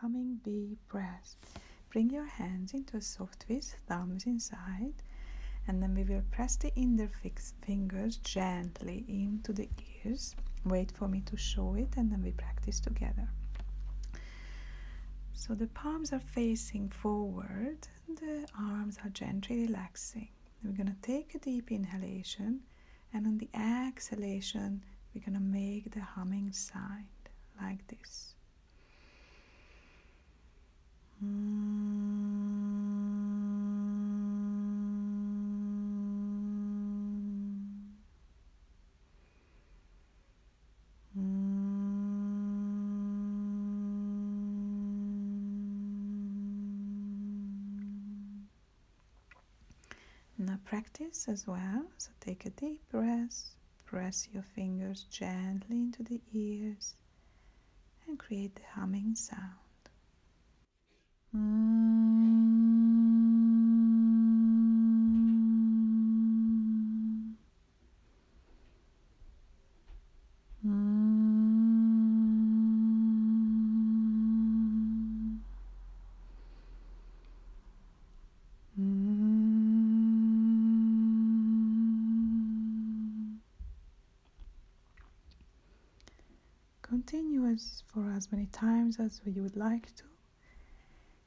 humming bee breath. Bring your hands into a soft twist, thumbs inside, and then we will press the index fingers gently into the ears. Wait for me to show it, and then we practice together. So the palms are facing forward, the arms are gently relaxing. We're going to take a deep inhalation, and on the exhalation, we're going to make the humming sound like this. Now practice as well. So take a deep breath, press your fingers gently into the ears, and create the humming sound. Continue for as many times as you would like to.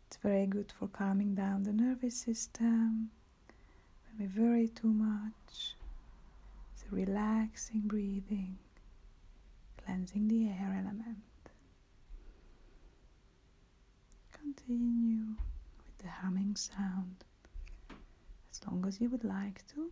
It's very good for calming down the nervous system when we worry too much. It's a relaxing breathing, cleansing the air element. Continue with the humming sound as long as you would like to.